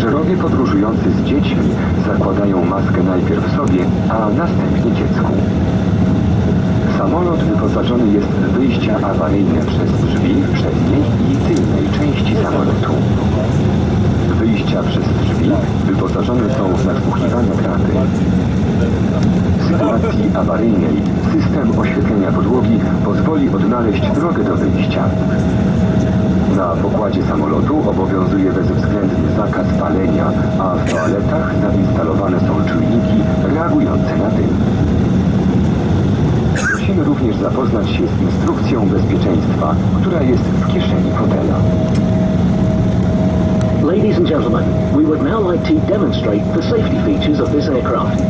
Pasażerowie podróżujący z dziećmi zakładają maskę najpierw sobie, a następnie dziecku. Samolot wyposażony jest w wyjścia awaryjne przez drzwi przedniej i tylnej części samolotu. Wyjścia przez drzwi wyposażone są w nadsłuchiwane kraty. W sytuacji awaryjnej system oświetlenia podłogi pozwoli odnaleźć drogę do wyjścia. Na pokładzie samolotu obowiązuje bezwzględny zakaz palenia, a w toaletach zainstalowane są czujniki reagujące na dym. Prosimy również zapoznać się z instrukcją bezpieczeństwa, która jest w kieszeni fotela. Ladies and gentlemen, we would now like to demonstrate the safety features of this aircraft.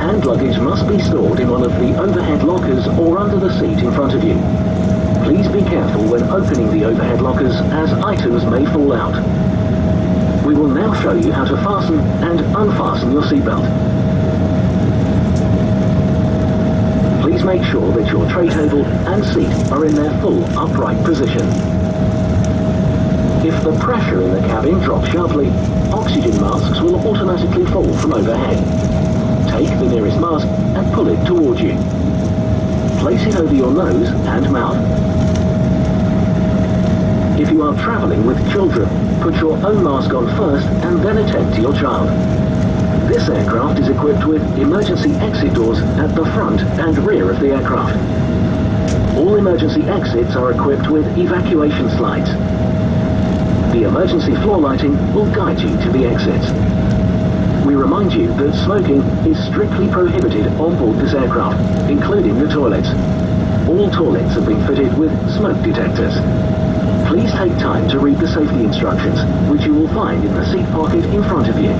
Hand luggage must be stored in one of the overhead lockers or under the seat in front of you. Please be careful when opening the overhead lockers as items may fall out. We will now show you how to fasten and unfasten your seatbelt. Please make sure that your tray table and seat are in their full upright position. If the pressure in the cabin drops sharply, oxygen masks will automatically fall from overhead. Take the nearest mask and pull it towards you. Place it over your nose and mouth. If you are travelling with children, put your own mask on first and then attend to your child. This aircraft is equipped with emergency exit doors at the front and rear of the aircraft. All emergency exits are equipped with evacuation slides. The emergency floor lighting will guide you to the exits. We remind you that smoking is strictly prohibited on board this aircraft, including the toilets. All toilets have been fitted with smoke detectors. Take time to read the safety instructions, which you will find in the seat pocket in front of you.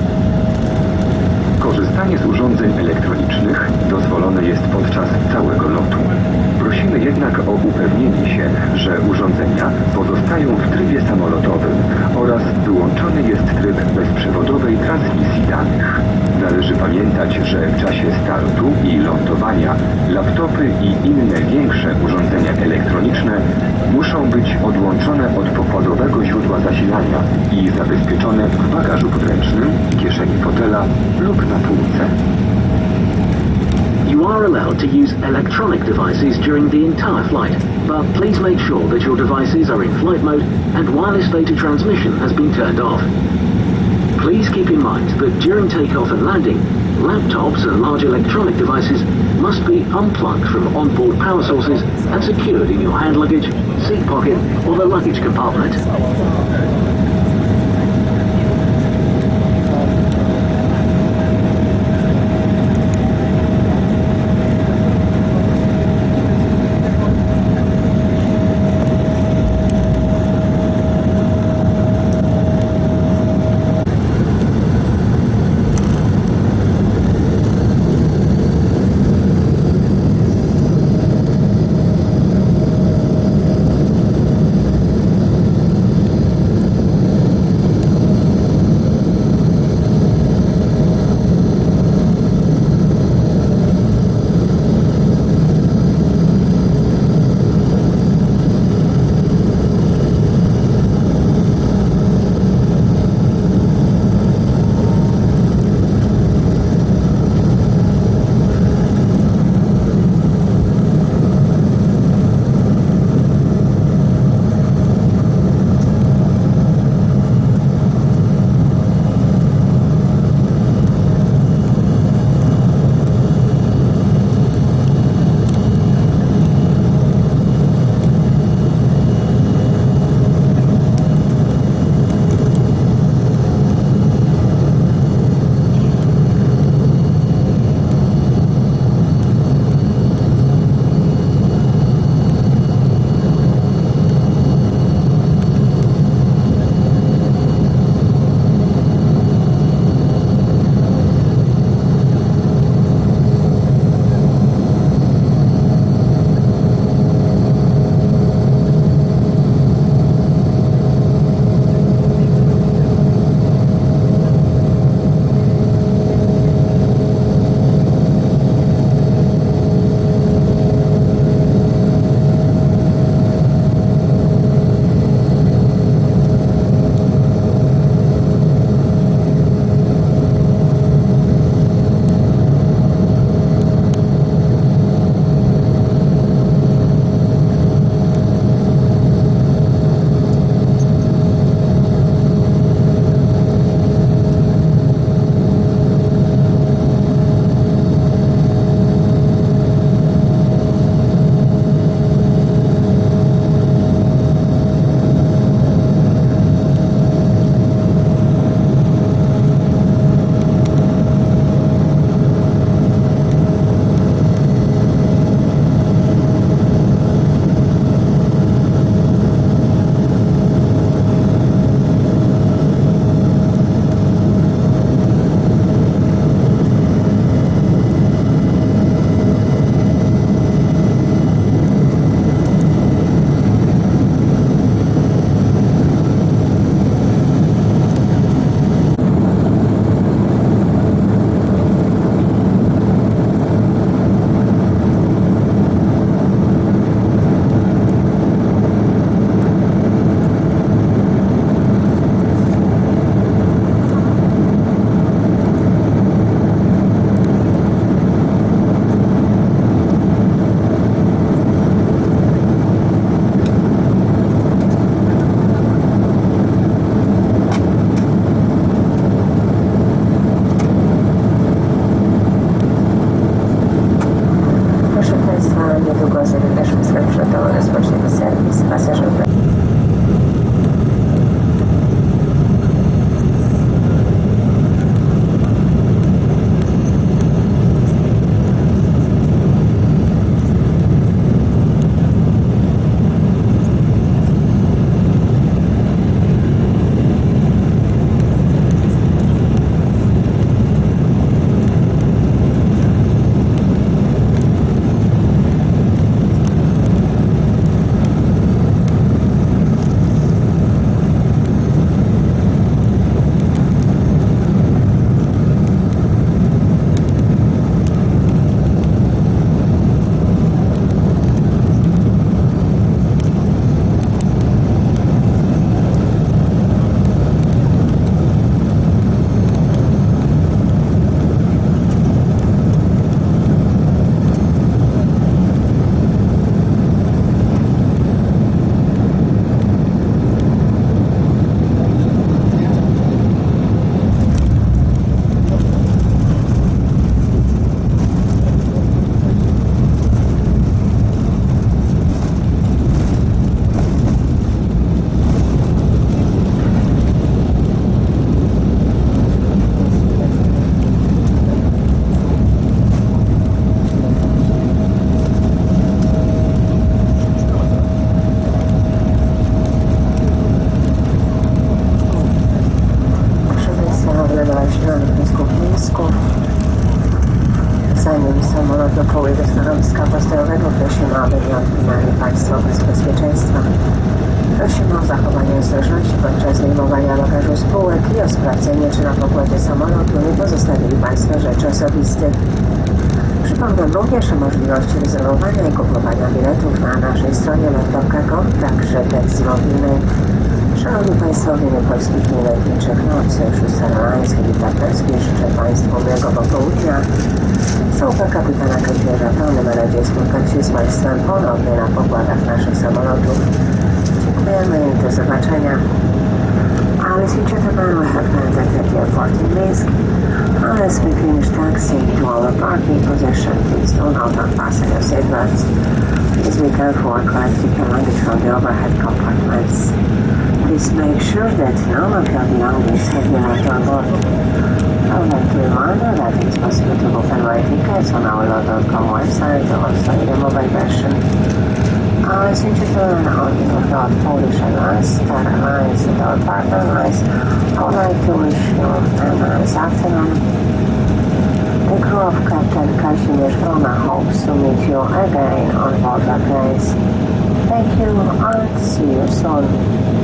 Korzystanie z urządzeń elektronicznych dozwolone jest podczas całego lotu. Prosimy jednak o upewnienie się, że urządzenia pozostają w trybie samolotowym oraz wyłączony jest tryb bezprzewodowej transmisji danych. Należy pamiętać, że w czasie startu i lądowania laptopy i inne większe urządzenia elektroniczne muszą być odłączone od pokładowego źródła zasilania i zabezpieczone w bagażu podręcznym, kieszeni fotela lub na półce. You are allowed to use electronic devices during the entire flight, but please make sure that your devices are in flight mode and wireless data transmission has been turned off. Please keep in mind that during takeoff and landing, laptops and large electronic devices must be unplugged from onboard power sources and secured in your hand luggage, seat pocket or the luggage compartment. Sprawdzenie, czy na pokładzie samolotu nie pozostawili Państwo rzeczy osobistych. Przypomnę również o możliwości rezerwowania i kupowania biletów na naszej stronie laptop.com, także wersji mobilnej. Szanowni Państwo, w imieniu Polskich Linii Lotniczych Nocy, Szósta Airlines, Filip Bartowski, życzę Państwu miłego popołudnia. Słupa kapitana Kazimierza Pełny ma nadzieję spotkać się z Państwem ponownie na pokładach naszych samolotów. Dziękujemy i do zobaczenia. Ladies and gentlemen, we have landed at the airport in Minsk. As we finish taxiing to our parking position, please do not unfasten your seatbelts. Please be careful while collecting your luggage from the overhead compartments. Please make sure that none of your belongings have been left on board. I would like to remind you that it's possible to book and buy tickets on our website or also in the mobile version. Ladies and gentlemen, on behalf of Polish Airlines, Star Airlines, and our partner airlines, I would like to wish you a nice afternoon. The crew of Captain Kazimierz Brona hopes to meet you again on board the planes. Thank you and see you soon.